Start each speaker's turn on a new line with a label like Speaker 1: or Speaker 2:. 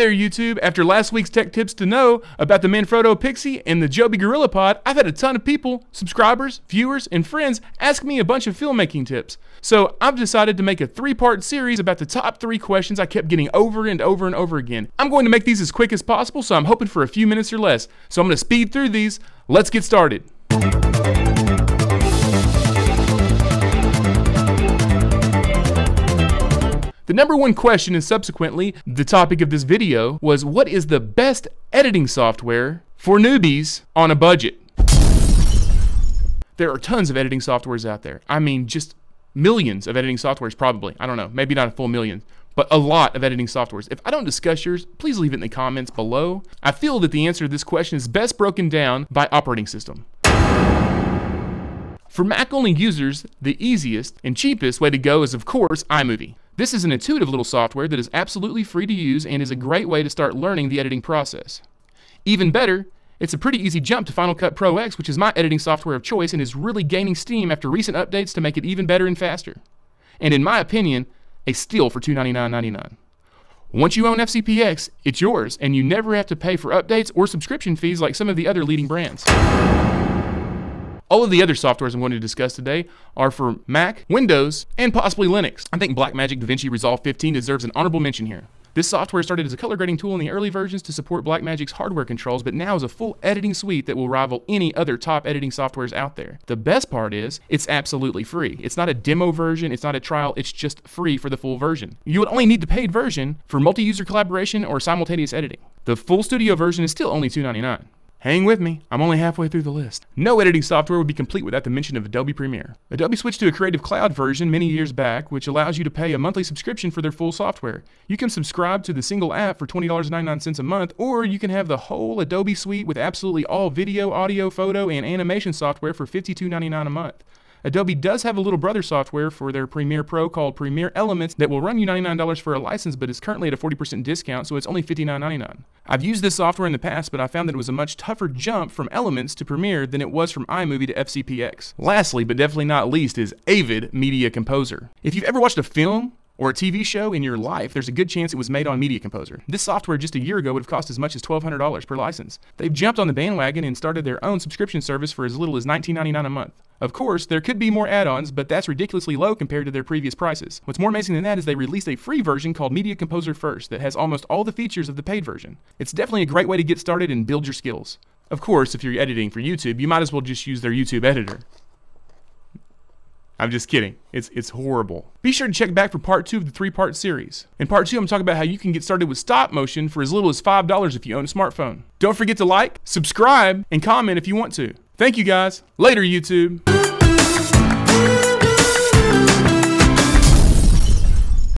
Speaker 1: There, YouTube! After last week's tech tips to know about the Manfrotto PIXI and the Joby Gorilla Pod, I've had a ton of people, subscribers, viewers, and friends ask me a bunch of filmmaking tips. So I've decided to make a three part series about the top three questions I kept getting over and over and over again. I'm going to make these as quick as possible, so I'm hoping for a few minutes or less. So I'm going to speed through these. Let's get started. The number one question and subsequently the topic of this video was what is the best editing software for newbies on a budget? There are tons of editing softwares out there. I mean, just millions of editing softwares, probably. I don't know, maybe not a full million, but a lot of editing softwares. If I don't discuss yours, please leave it in the comments below. I feel that the answer to this question is best broken down by operating system. For Mac only users, the easiest and cheapest way to go is, of course, iMovie. This is an intuitive little software that is absolutely free to use and is a great way to start learning the editing process. Even better, it's a pretty easy jump to Final Cut Pro X, which is my editing software of choice and is really gaining steam after recent updates to make it even better and faster. And in my opinion, a steal for $299.99. Once you own FCPX, it's yours, and you never have to pay for updates or subscription fees like some of the other leading brands. All of the other softwares I'm going to discuss today are for Mac, Windows, and possibly Linux. I think Blackmagic DaVinci Resolve 15 deserves an honorable mention here. This software started as a color grading tool in the early versions to support Blackmagic's hardware controls, but now is a full editing suite that will rival any other top editing softwares out there. The best part is, it's absolutely free. It's not a demo version, it's not a trial, it's just free for the full version. You would only need the paid version for multi-user collaboration or simultaneous editing. The full studio version is still only $299. Hang with me, I'm only halfway through the list. No editing software would be complete without the mention of Adobe Premiere. Adobe switched to a Creative Cloud version many years back, which allows you to pay a monthly subscription for their full software. You can subscribe to the single app for $20.99 a month, or you can have the whole Adobe suite with absolutely all video, audio, photo, and animation software for $52.99 a month. Adobe does have a little brother software for their Premiere Pro called Premiere Elements that will run you $99 for a license, but is currently at a 40% discount, so it's only $59.99. I've used this software in the past, but I found that it was a much tougher jump from Elements to Premiere than it was from iMovie to FCPX. Lastly, but definitely not least, is Avid Media Composer. If you've ever watched a film or a TV show in your life, there's a good chance it was made on Media Composer. This software just a year ago would have cost as much as $1,200 per license. They've jumped on the bandwagon and started their own subscription service for as little as $19.99 a month. Of course, there could be more add ons, but that's ridiculously low compared to their previous prices. What's more amazing than that is they released a free version called Media Composer First that has almost all the features of the paid version. It's definitely a great way to get started and build your skills. Of course, if you're editing for YouTube, you might as well just use their YouTube editor. I'm just kidding. It's it's horrible. Be sure to check back for part two of the three part series. In part two, I'm talking about how you can get started with stop motion for as little as $5 if you own a smartphone. Don't forget to like, subscribe, and comment if you want to. Thank you guys. Later, YouTube.